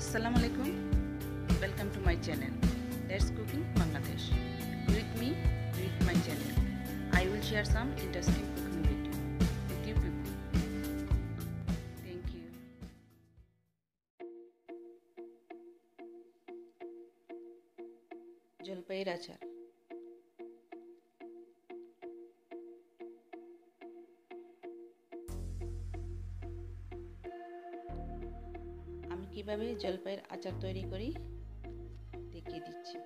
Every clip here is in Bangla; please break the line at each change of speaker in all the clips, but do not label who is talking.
Assalamu alaikum. Welcome to my channel. Let's Cooking Bangladesh. With me, with my channel. I will share some interesting cooking video with you people. Thank you. জলপাইয়ের আচার কীভাবে জলপাইয়ের আচার তৈরি করি। দেখিয়ে দিচ্ছি।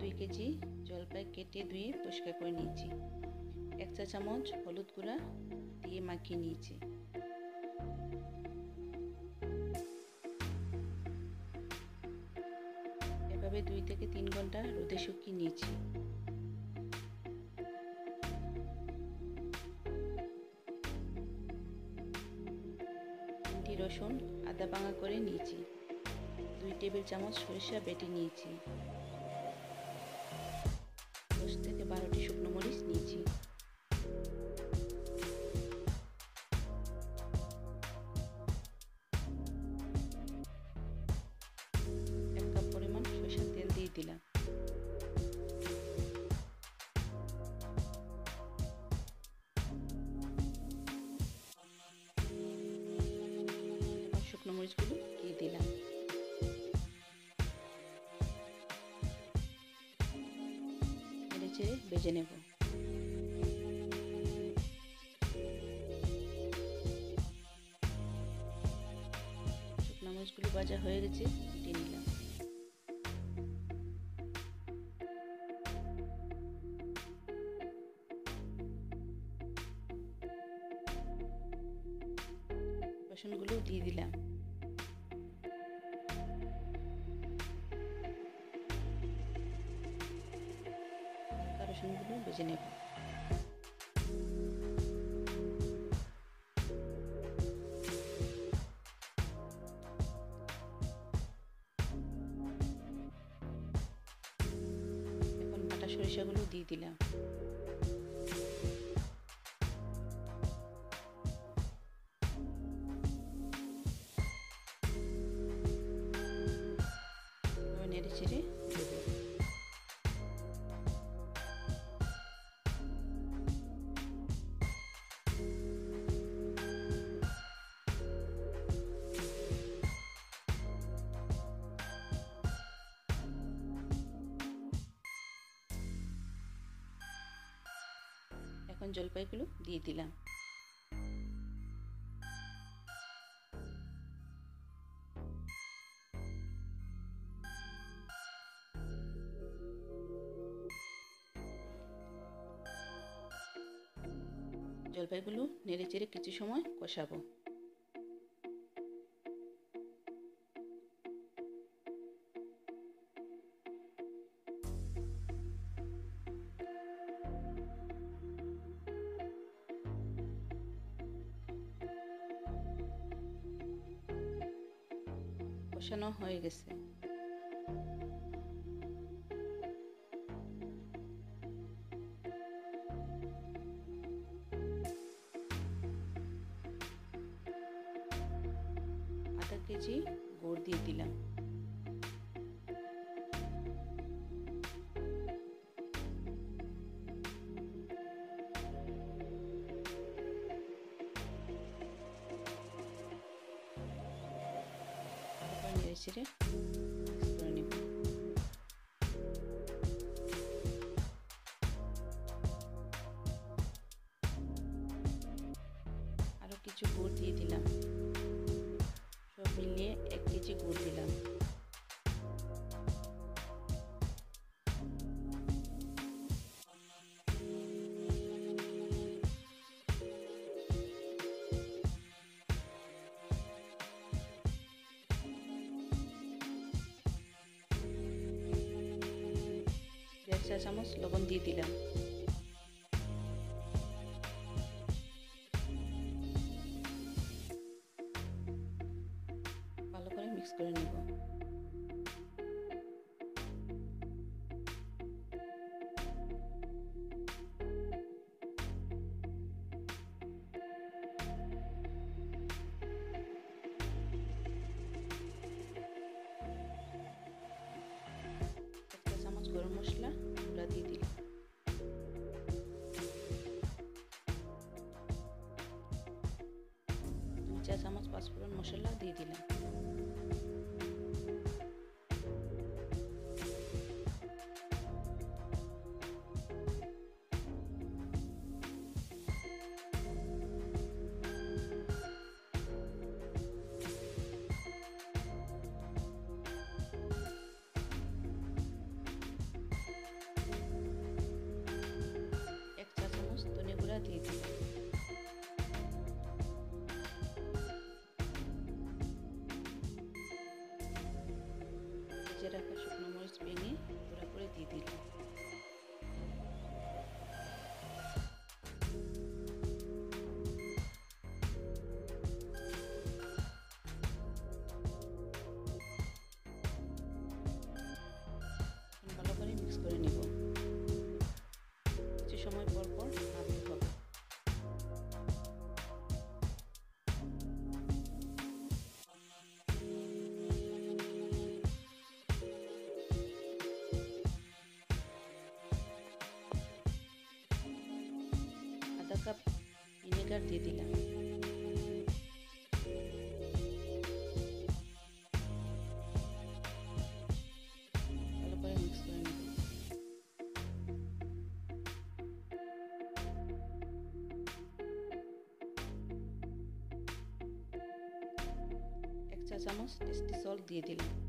দুই কেজি জলপাই কেটে ধুয়ে পরিষ্কার করে নিয়েছি। এক চা চামচ হলুদ গুঁড়া দিয়ে মাখিয়ে নিয়েছি। এভাবে দুই থেকে তিন ঘণ্টা রোদে শুকিয়ে নিয়েছি। নিয়েছি। দুই টেবিল চামচ সরিষা বেটে নিয়েছি। নেড়ে চেড়ে বেজে নেব। শুকনো মরিচগুলো ভাজা হয়ে গেছে উঠিয়ে নিলাম। রসুনগুলো দিয়ে দিলাম। বেজে নেব। এখন বাটা সরিষাগুলো দিয়ে দিলাম। নেড়ে চেড়ে এখন জলপাইগুলো দিয়ে দিলাম। জলপাইগুলো নেড়ে চেড়ে কিছু সময় কষাবো। কষানো হয়ে গেছে। আধা কেজি গুড় দিয়ে দিলাম। নেড়ে চা চামচ লবণ দিয়ে দিলাম ভালো করে মিক্স করে নেব চামচ পাঁচফোড়ন মশলা দিয়ে দিলাম। ভিনেগার দিয়ে দিলাম। ভালো মিক্স করে নেব। এক চা চামচ টেস্টি সল্ট দিয়ে দিলাম।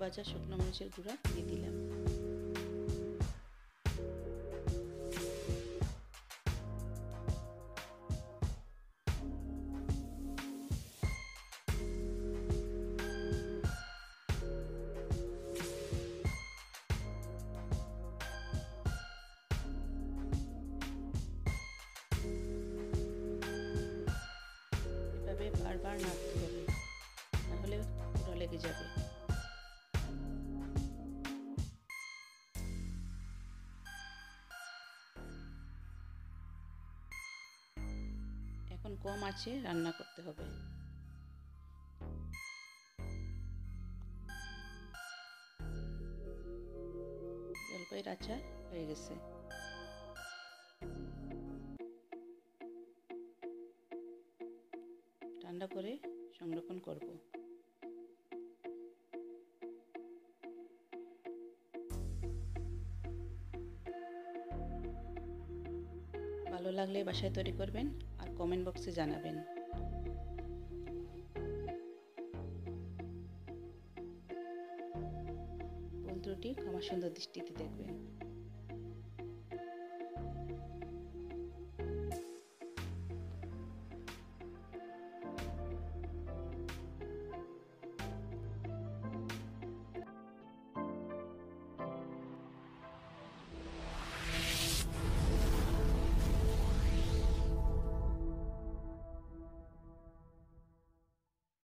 ভাজা শুকনো মরিচের গুঁড়া দিয়ে দিলাম। এভাবে বারবার নাড়তে হবে নাহলে পুরো লেগে যাবে। এখন কম আছে, রান্না করতে হবে। জলপাইয়ের আচার হয়ে গেছে। ঠান্ডা করে সংরক্ষণ করব। ভালো লাগলে বাসায় তৈরি করবেন। কমেন্ট বক্সে জানাবেন। ভুল ত্রুটি ক্ষমা সুন্দর দৃষ্টিতে দেখবেন।